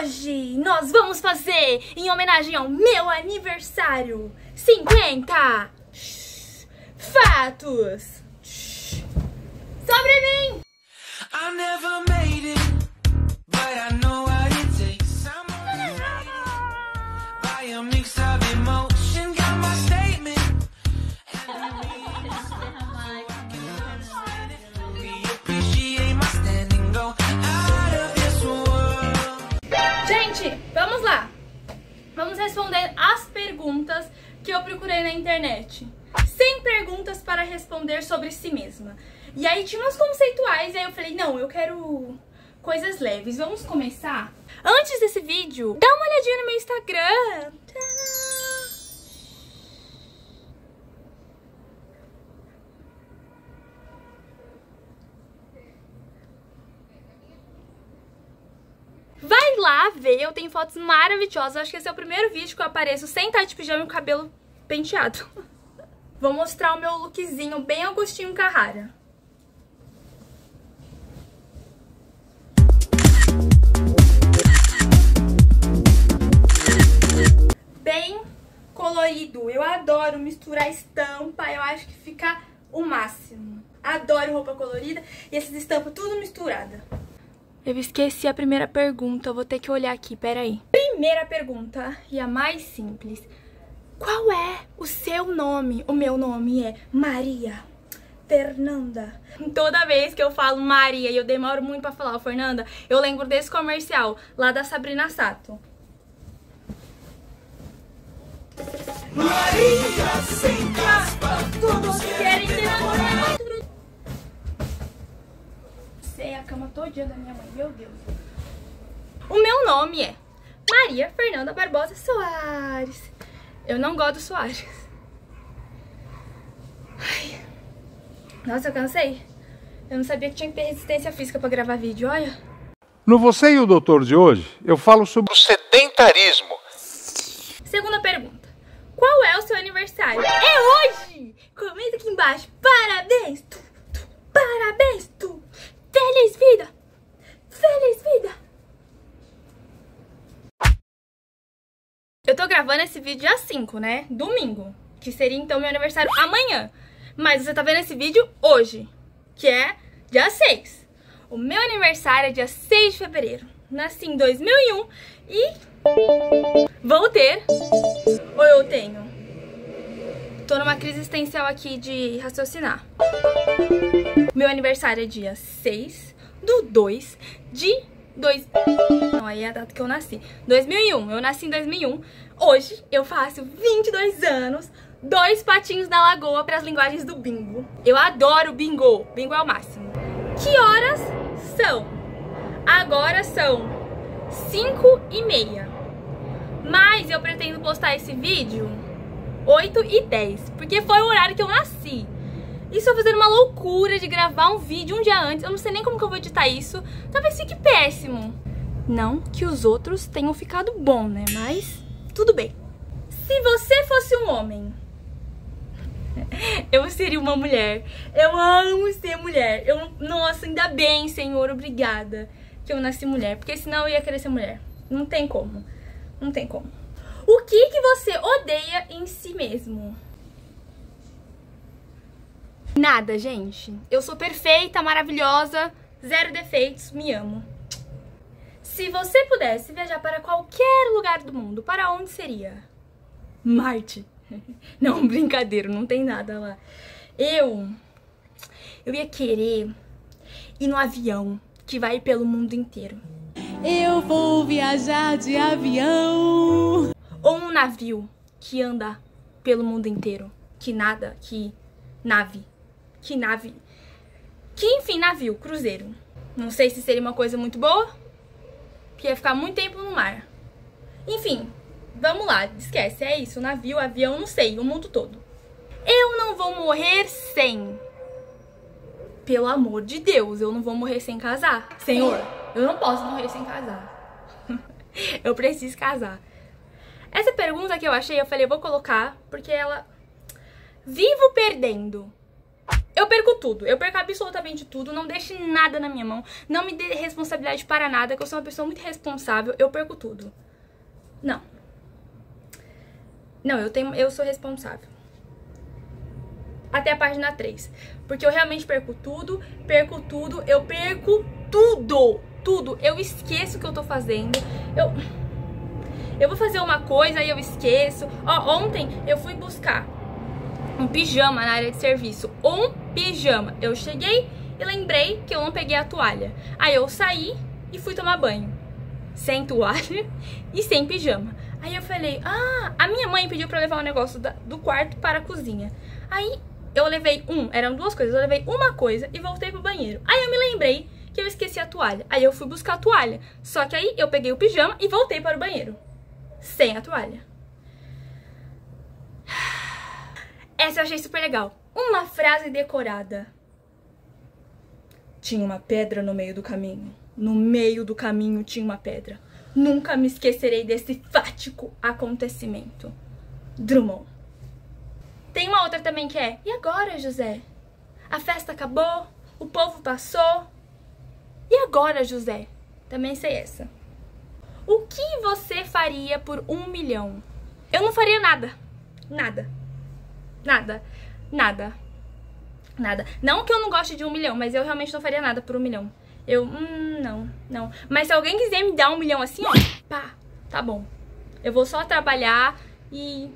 Hoje nós vamos fazer, em homenagem ao meu aniversário, 50 fatos. Sobre mim. I never made it, but I know what it takes. I'm a Vamos responder as perguntas que eu procurei na internet. 100 perguntas para responder sobre si mesma. E aí tinha umas conceituais, e aí eu falei, não, eu quero coisas leves. Vamos começar? Antes desse vídeo, dá uma olhadinha no meu Instagram. Vai lá ver, eu tenho fotos maravilhosas. Acho que esse é o primeiro vídeo que eu apareço sem estar de pijama e o cabelo penteado. Vou mostrar o meu lookzinho bem Agostinho Carrara. Bem colorido. Eu adoro misturar estampa, eu acho que fica o máximo. Adoro roupa colorida e essas estampas tudo misturada. Eu esqueci a primeira pergunta, eu vou ter que olhar aqui, peraí. Primeira pergunta, e a mais simples. Qual é o seu nome? O meu nome é Maria Fernanda. Toda vez que eu falo Maria e eu demoro muito pra falar o Fernanda, eu lembro desse comercial lá da Sabrina Sato. Maria todinha da minha mãe, meu Deus. O meu nome é Maria Fernanda Barbosa Soares. Eu não gosto do Soares. Ai. Nossa, eu cansei. Eu não sabia que tinha que ter resistência física pra gravar vídeo, olha. No Você e o Doutor de hoje, eu falo sobre o sedentarismo. Segunda pergunta. Qual é o seu aniversário? É hoje! Comenta aqui embaixo. Parabéns! Tu, tu, parabéns! Tu. Feliz vida! Feliz vida! Eu tô gravando esse vídeo dia 5, né? Domingo. Que seria então meu aniversário amanhã. Mas você tá vendo esse vídeo hoje. Que é dia 6. O meu aniversário é dia 6 de fevereiro. Nasci em 2001 e vou ter ou eu tenho? Tô numa crise existencial aqui de raciocinar. Meu aniversário é dia 6 do 2 de 2... Não, aí é a data que eu nasci. 2001. Eu nasci em 2001. Hoje eu faço 22 anos, dois patinhos na lagoa para as linguagens do bingo. Eu adoro bingo. Bingo é o máximo. Que horas são? Agora são 5 e meia. Mas eu pretendo postar esse vídeo 8 e 10, porque foi o horário que eu nasci. E estou fazendo uma loucura de gravar um vídeo um dia antes. Eu não sei nem como que eu vou editar isso. Talvez fique péssimo. Não que os outros tenham ficado bom, né? Mas tudo bem. Se você fosse um homem, eu seria uma mulher. Eu amo ser mulher. Eu, nossa, ainda bem, Senhor, obrigada que eu nasci mulher, porque senão eu ia querer ser mulher. Não tem como. Não tem como. O que que você odeia em si mesmo? Nada, gente. Eu sou perfeita, maravilhosa, zero defeitos, me amo. Se você pudesse viajar para qualquer lugar do mundo, para onde seria? Marte. Não, brincadeira, não tem nada lá. Eu eu ia querer ir no avião que vai pelo mundo inteiro. Eu vou viajar de avião. Ou um navio que anda pelo mundo inteiro. Que nada, que nave. Que nave. Que enfim, navio, cruzeiro. Não sei se seria uma coisa muito boa. Que ia ficar muito tempo no mar. Enfim, vamos lá, esquece, é isso. Navio, avião, não sei, o mundo todo. Eu não vou morrer sem. Pelo amor de Deus, eu não vou morrer sem casar. Senhor, eu não posso morrer sem casar. eu preciso casar. Essa pergunta que eu achei, eu falei, eu vou colocar, porque ela... Vivo perdendo. Eu perco tudo, eu perco absolutamente tudo, não deixe nada na minha mão, não me dê responsabilidade para nada, que eu sou uma pessoa muito responsável, eu perco tudo. Não. Não, eu tenho, eu sou responsável. Até a página 3. Porque eu realmente perco tudo, perco tudo, eu perco tudo, tudo. Eu esqueço o que eu tô fazendo. Eu eu vou fazer uma coisa e eu esqueço. Ó, ontem eu fui buscar um pijama na área de serviço. Um pijama. Eu cheguei e lembrei que eu não peguei a toalha. Aí eu saí e fui tomar banho. Sem toalha e sem pijama. Aí eu falei, ah, a minha mãe pediu pra levar um negócio da, do quarto para a cozinha. Aí eu levei um, eram duas coisas, eu levei uma coisa e voltei pro banheiro. Aí eu me lembrei que eu esqueci a toalha. Aí eu fui buscar a toalha. Só que aí eu peguei o pijama e voltei para o banheiro. Sem a toalha. Essa eu achei super legal. Uma frase decorada. Tinha uma pedra no meio do caminho. No meio do caminho tinha uma pedra. Nunca me esquecerei desse fático acontecimento. Drummond. Tem uma outra também que é: E agora, José? A festa acabou? O povo passou? E agora, José? Também sei essa. O que você faria por um milhão? Eu não faria nada. Nada. Nada. Nada. Nada. Não que eu não goste de um milhão, mas eu realmente não faria nada por um milhão. Eu, hum, não, não. Mas se alguém quiser me dar um milhão assim, ó, pá, tá bom. Eu vou só trabalhar e.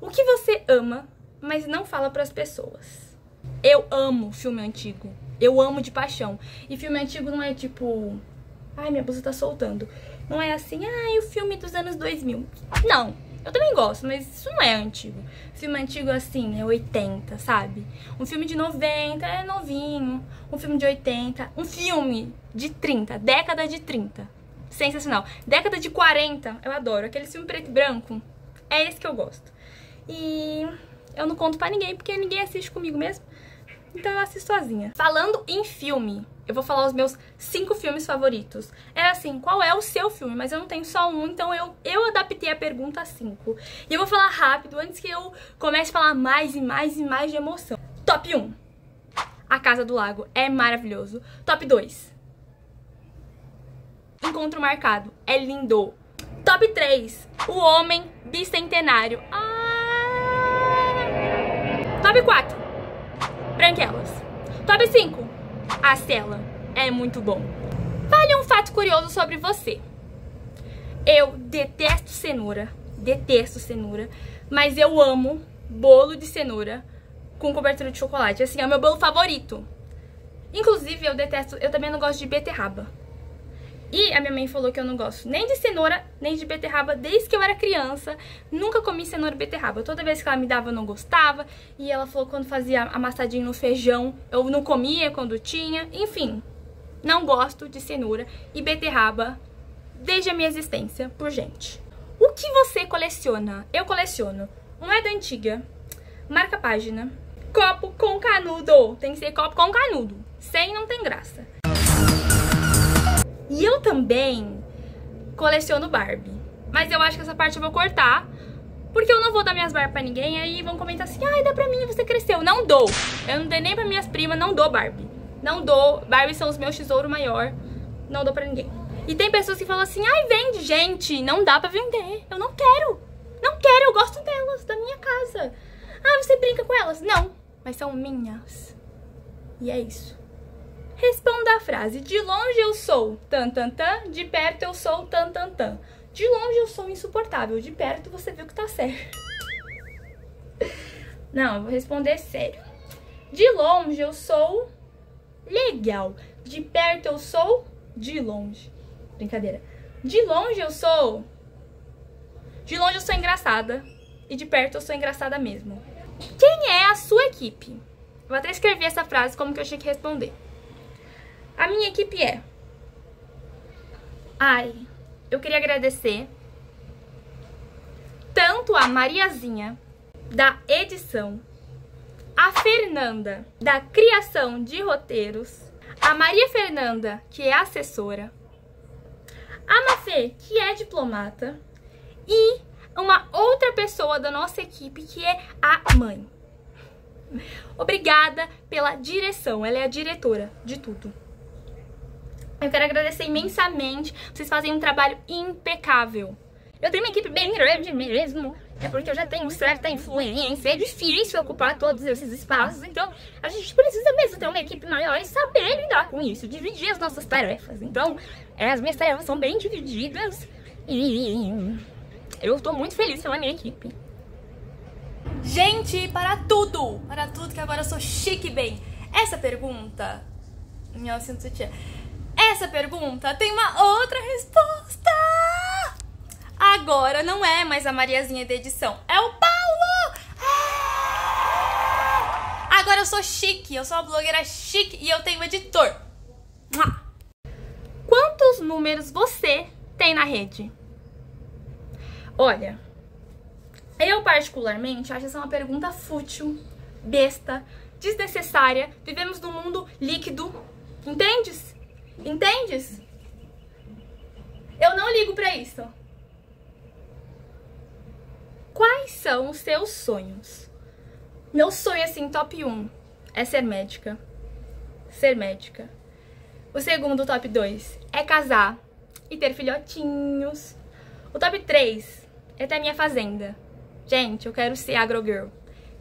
O que você ama, mas não fala para as pessoas? Eu amo filme antigo. Eu amo de paixão. E filme antigo não é tipo. Ai, minha blusa tá soltando. Não é assim, ai, o filme dos anos 2000. Não. Eu também gosto, mas isso não é antigo. Filme antigo, assim, é 80, sabe? Um filme de 90 é novinho. Um filme de 80. Um filme de 30, década de 30. Sensacional. Década de 40, eu adoro. Aquele filme preto e branco. É esse que eu gosto. E eu não conto pra ninguém, porque ninguém assiste comigo mesmo. Então eu assisto sozinha. Falando em filme, eu vou falar os meus cinco filmes favoritos. É assim, qual é o seu filme? Mas eu não tenho só um, então eu, eu adaptei a pergunta a cinco. E eu vou falar rápido, antes que eu comece a falar mais e mais e mais de emoção. Top 1. A Casa do Lago. É maravilhoso. Top 2. Encontro Marcado. É lindo. Top 3. O Homem Bicentenário. Ah! Top 4. Branquelas. Top 5. A Cela. É muito bom. Vale um fato curioso sobre você. Eu detesto cenoura. Detesto cenoura. Mas eu amo bolo de cenoura com cobertura de chocolate. Assim, é o meu bolo favorito. Inclusive, eu detesto... Eu também não gosto de beterraba. E a minha mãe falou que eu não gosto nem de cenoura, nem de beterraba desde que eu era criança. Nunca comi cenoura e beterraba. Toda vez que ela me dava, eu não gostava. E ela falou que quando fazia amassadinho no feijão, eu não comia quando tinha. Enfim, não gosto de cenoura e beterraba desde a minha existência, por gente. O que você coleciona? Eu coleciono moeda antiga, marca página, copo com canudo. Tem que ser copo com canudo. Sem não tem graça. E eu também coleciono Barbie. Mas eu acho que essa parte eu vou cortar. Porque eu não vou dar minhas Barbie pra ninguém. Aí vão comentar assim, ai, dá pra mim, você cresceu. Não dou. Eu não dei nem pra minhas primas, não dou Barbie. Não dou. Barbie são os meus tesouros maior. Não dou pra ninguém. E tem pessoas que falam assim, ai, vende. Gente, não dá pra vender. Eu não quero. Não quero, eu gosto delas, da minha casa. Ah, você brinca com elas? Não, mas são minhas. E é isso. Responda a frase: De longe eu sou tan tan tan, de perto eu sou tan tan tan. De longe eu sou insuportável, de perto você viu que tá certo. Não, eu vou responder sério. De longe eu sou legal, de perto eu sou de longe. Brincadeira. De longe eu sou De longe eu sou engraçada e de perto eu sou engraçada mesmo. Quem é a sua equipe? Vou até escrever essa frase como que eu tinha que responder. A minha equipe é. Ai, eu queria agradecer tanto a Mariazinha da edição, a Fernanda da criação de roteiros, a Maria Fernanda, que é assessora, a Mafê, que é diplomata, e uma outra pessoa da nossa equipe que é a mãe. Obrigada pela direção, ela é a diretora de tudo. Eu quero agradecer imensamente, vocês fazem um trabalho impecável. Eu tenho uma equipe bem grande mesmo. É porque eu já tenho certa influência. É difícil ocupar todos esses espaços. Então, a gente precisa mesmo ter uma equipe maior e saber lidar com isso. Dividir as nossas tarefas. Então, as minhas tarefas são bem divididas. E eu tô muito feliz pela minha equipe. Gente, para tudo! Para tudo que agora eu sou chique bem. Essa pergunta. Cinto sutiã. Essa pergunta tem uma outra resposta! Agora não é mais a Mariazinha da edição, é o Paulo! É! Agora eu sou chique, eu sou uma blogueira chique e eu tenho editor. Quantos números você tem na rede? Olha, eu particularmente acho essa uma pergunta fútil, besta, desnecessária. Vivemos num mundo líquido, entendes? Entendes? Eu não ligo pra isso. Quais são os seus sonhos? Meu sonho, assim, top 1 é ser médica. Ser médica. O segundo, top 2, é casar e ter filhotinhos. O top 3 é ter minha fazenda. Gente, eu quero ser agrogirl.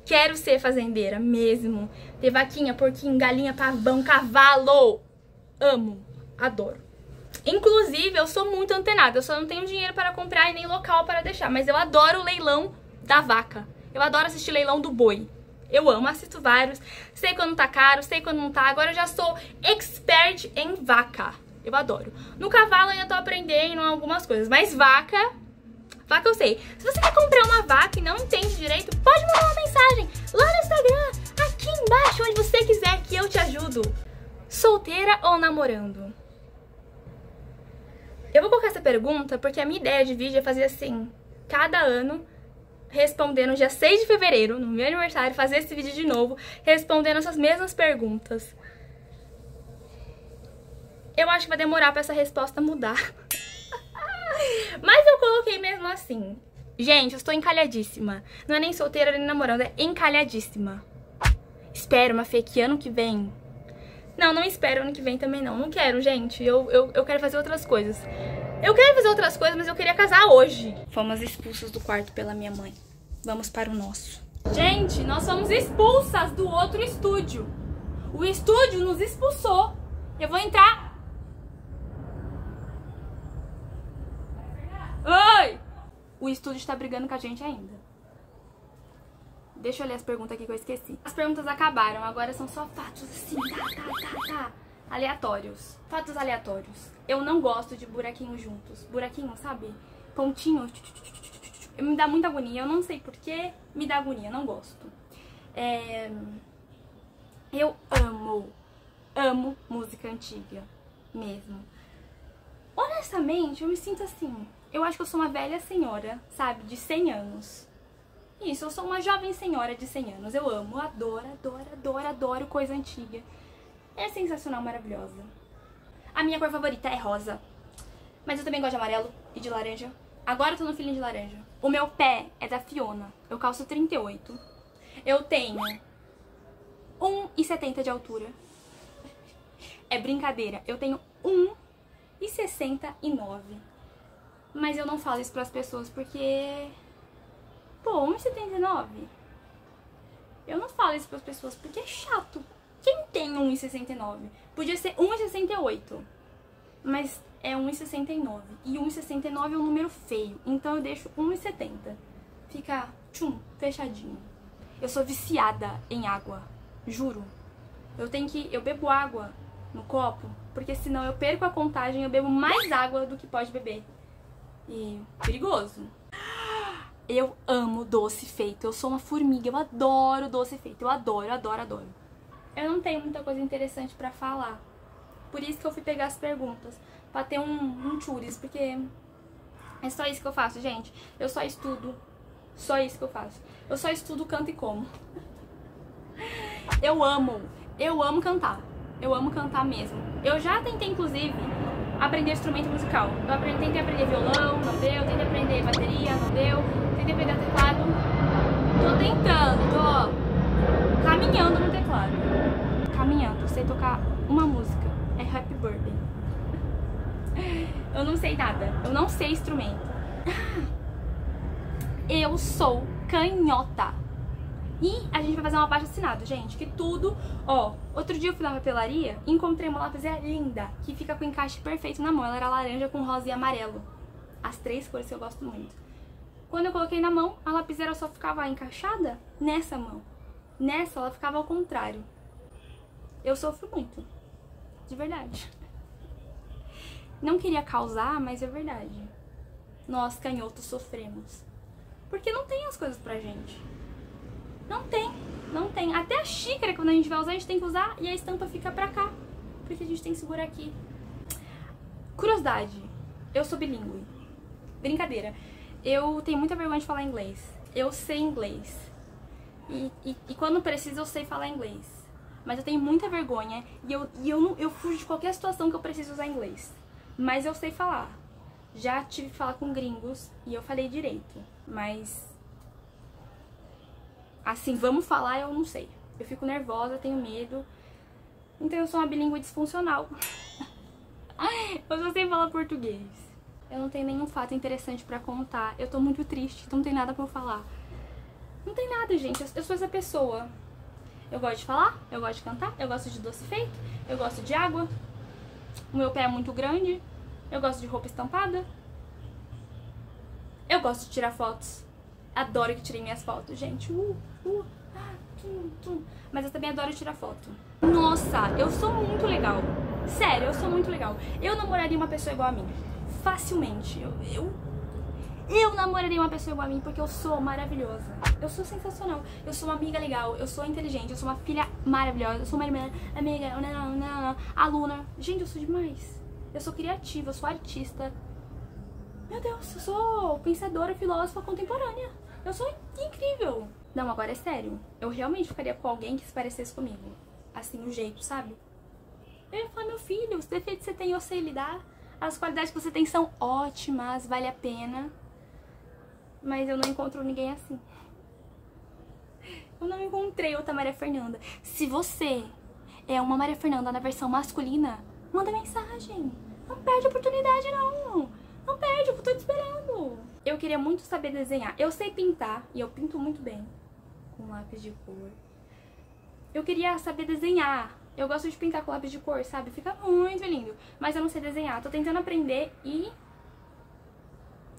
Quero ser fazendeira mesmo. Ter vaquinha, porquinho, galinha, pavão, cavalo. Amo, adoro. Inclusive, eu sou muito antenada, eu só não tenho dinheiro para comprar e nem local para deixar, mas eu adoro o leilão da vaca. Eu adoro assistir leilão do boi. Eu amo, assisto vários. Sei quando tá caro, sei quando não tá. Agora eu já sou expert em vaca. Eu adoro. No cavalo ainda tô aprendendo algumas coisas, mas vaca, vaca eu sei. Se você quer comprar uma vaca e não entende direito, pode mandar uma mensagem lá no Instagram, aqui embaixo, onde você quiser que eu te ajudo. Solteira ou namorando? Eu vou colocar essa pergunta porque a minha ideia de vídeo é fazer assim, cada ano, respondendo dia 6 de fevereiro, no meu aniversário, fazer esse vídeo de novo, respondendo essas mesmas perguntas. Eu acho que vai demorar pra essa resposta mudar. Mas eu coloquei mesmo assim. Gente, eu estou encalhadíssima. Não é nem solteira nem namorando, é encalhadíssima. Espero, uma fé, que ano que vem não, não espero ano que vem também não. Não quero, gente. Eu, eu, eu quero fazer outras coisas. Eu quero fazer outras coisas, mas eu queria casar hoje. Fomos expulsas do quarto pela minha mãe. Vamos para o nosso. Gente, nós fomos expulsas do outro estúdio. O estúdio nos expulsou. Eu vou entrar. Oi! O estúdio está brigando com a gente ainda. Deixa eu ler as perguntas aqui que eu esqueci. As perguntas acabaram, agora são só fatos assim, tá, tá, tá, tá. Aleatórios. Fatos aleatórios. Eu não gosto de buraquinhos juntos. Buraquinho, sabe? Pontinhos. Me dá muita agonia. Eu não sei porquê, me dá agonia. Não gosto. É... Eu amo, amo música antiga. Mesmo. Honestamente, eu me sinto assim. Eu acho que eu sou uma velha senhora, sabe? De 100 anos. Isso, eu sou uma jovem senhora de 100 anos. Eu amo, adoro, adoro, adoro, adoro coisa antiga. É sensacional, maravilhosa. A minha cor favorita é rosa. Mas eu também gosto de amarelo e de laranja. Agora eu tô no feeling de laranja. O meu pé é da Fiona. Eu calço 38. Eu tenho 1,70 de altura. É brincadeira. Eu tenho 1,69. Mas eu não falo isso pras pessoas porque Pô, 1,79? Eu não falo isso pras pessoas porque é chato. Quem tem 1,69? Podia ser 1,68. Mas é 1,69. E 1,69 é um número feio. Então eu deixo 1,70. Fica, tchum, fechadinho. Eu sou viciada em água. Juro. Eu tenho que. Eu bebo água no copo. Porque senão eu perco a contagem. Eu bebo mais água do que pode beber. E perigoso. Eu amo doce feito. Eu sou uma formiga. Eu adoro doce feito. Eu adoro, adoro, adoro. Eu não tenho muita coisa interessante para falar. Por isso que eu fui pegar as perguntas. Pra ter um, um chures. Porque é só isso que eu faço, gente. Eu só estudo. Só isso que eu faço. Eu só estudo, canto e como. Eu amo. Eu amo cantar. Eu amo cantar mesmo. Eu já tentei, inclusive, aprender instrumento musical. Eu aprendi, tentei aprender violão, não deu. Tentei aprender bateria, não deu tentei pegar teclado. Tô tentando, tô. caminhando no teclado. Caminhando, sei tocar uma música. É Happy Birthday. Eu não sei nada. Eu não sei instrumento. Eu sou canhota. E a gente vai fazer uma parte assinado, gente. Que tudo. Ó, outro dia eu fui na papelaria e encontrei uma lapiseira linda. Que fica com encaixe perfeito na mão. Ela era laranja com rosa e amarelo. As três cores que eu gosto muito. Quando eu coloquei na mão, a lapiseira só ficava encaixada nessa mão. Nessa, ela ficava ao contrário. Eu sofro muito. De verdade. Não queria causar, mas é verdade. Nós, canhotos, sofremos. Porque não tem as coisas pra gente. Não tem, não tem. Até a xícara, quando a gente vai usar, a gente tem que usar e a estampa fica pra cá. Porque a gente tem que segurar aqui. Curiosidade. Eu sou bilíngue. Brincadeira. Eu tenho muita vergonha de falar inglês. Eu sei inglês. E, e, e quando preciso, eu sei falar inglês. Mas eu tenho muita vergonha e eu, e eu, não, eu fujo de qualquer situação que eu preciso usar inglês. Mas eu sei falar. Já tive que falar com gringos e eu falei direito. Mas. Assim, vamos falar, eu não sei. Eu fico nervosa, tenho medo. Então eu sou uma bilíngue disfuncional. eu só sei falar português. Eu não tenho nenhum fato interessante pra contar. Eu tô muito triste, então não tem nada pra eu falar. Não tem nada, gente. Eu sou essa pessoa. Eu gosto de falar, eu gosto de cantar, eu gosto de doce feito, eu gosto de água. O meu pé é muito grande. Eu gosto de roupa estampada. Eu gosto de tirar fotos. Adoro que tirem minhas fotos, gente. Uh, uh, ah, tum, tum. Mas eu também adoro tirar foto. Nossa, eu sou muito legal. Sério, eu sou muito legal. Eu namoraria uma pessoa igual a mim. Facilmente. Eu, eu, eu namoraria uma pessoa igual a mim porque eu sou maravilhosa. Eu sou sensacional. Eu sou uma amiga legal. Eu sou inteligente. Eu sou uma filha maravilhosa. Eu sou uma irmã, amiga, não, não, não, aluna. Gente, eu sou demais. Eu sou criativa. Eu sou artista. Meu Deus, eu sou pensadora, filósofa contemporânea. Eu sou incrível. Não, agora é sério. Eu realmente ficaria com alguém que se parecesse comigo. Assim, o jeito, sabe? Eu ia falar, meu filho, os defeitos que você tem eu sei lidar. As qualidades que você tem são ótimas, vale a pena. Mas eu não encontro ninguém assim. Eu não encontrei outra Maria Fernanda. Se você é uma Maria Fernanda na versão masculina, manda mensagem. Não perde oportunidade, não. Não perde, eu tô te esperando. Eu queria muito saber desenhar. Eu sei pintar, e eu pinto muito bem. Com lápis de cor. Eu queria saber desenhar. Eu gosto de pintar com lápis de cor, sabe? Fica muito lindo. Mas eu não sei desenhar. Tô tentando aprender e...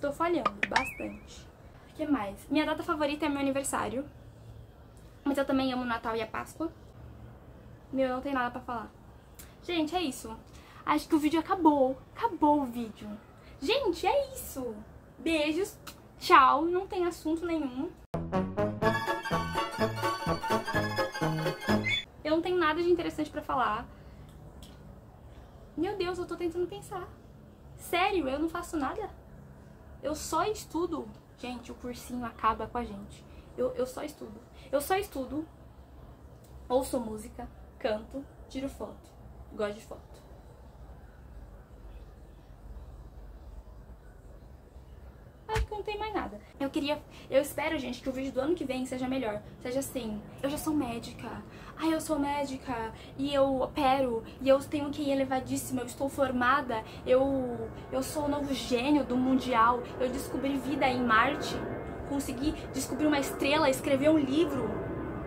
Tô falhando bastante. O que mais? Minha data favorita é meu aniversário. Mas eu também amo o Natal e a Páscoa. Meu, não tem nada pra falar. Gente, é isso. Acho que o vídeo acabou. Acabou o vídeo. Gente, é isso. Beijos. Tchau. Não tem assunto nenhum. Eu não tenho nada de interessante pra falar. Meu Deus, eu tô tentando pensar. Sério, eu não faço nada. Eu só estudo. Gente, o cursinho acaba com a gente. Eu, eu só estudo. Eu só estudo, ouço música, canto, tiro foto. Gosto de foto. Acho que não tem mais nada. Eu queria. Eu espero, gente, que o vídeo do ano que vem seja melhor. Seja assim. Eu já sou médica. Ai, eu sou médica. E eu opero. E eu tenho que ir elevadíssima. Eu estou formada. Eu. Eu sou o novo gênio do Mundial. Eu descobri vida em Marte. Consegui descobrir uma estrela, escrever um livro.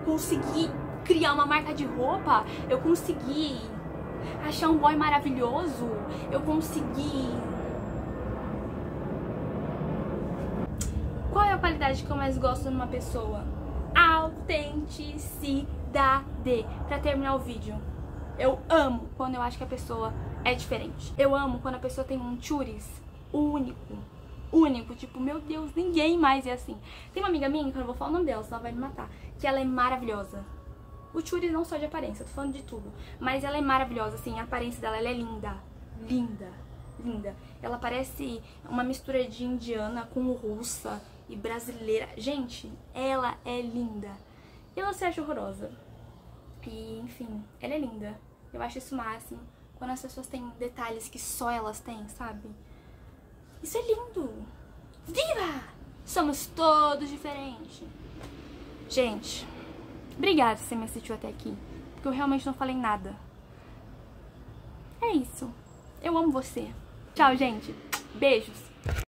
Consegui criar uma marca de roupa. Eu consegui achar um boy maravilhoso. Eu consegui Qual é a qualidade que eu mais gosto numa pessoa? Autenticidade. Pra terminar o vídeo. Eu amo quando eu acho que a pessoa é diferente. Eu amo quando a pessoa tem um churis único. Único. Tipo, meu Deus, ninguém mais é assim. Tem uma amiga minha, que eu não vou falar o nome dela, senão vai me matar. Que ela é maravilhosa. O churis não só de aparência, tô falando de tudo. Mas ela é maravilhosa, assim, a aparência dela, ela é linda. Linda. Linda. Ela parece uma mistura de indiana com russa e brasileira. Gente, ela é linda. Eu você acha horrorosa. E, enfim, ela é linda. Eu acho isso o máximo. Quando as pessoas têm detalhes que só elas têm, sabe? Isso é lindo. Viva! Somos todos diferentes. Gente, Obrigada se você me assistiu até aqui, porque eu realmente não falei nada. É isso. Eu amo você. Tchau, gente. Beijos.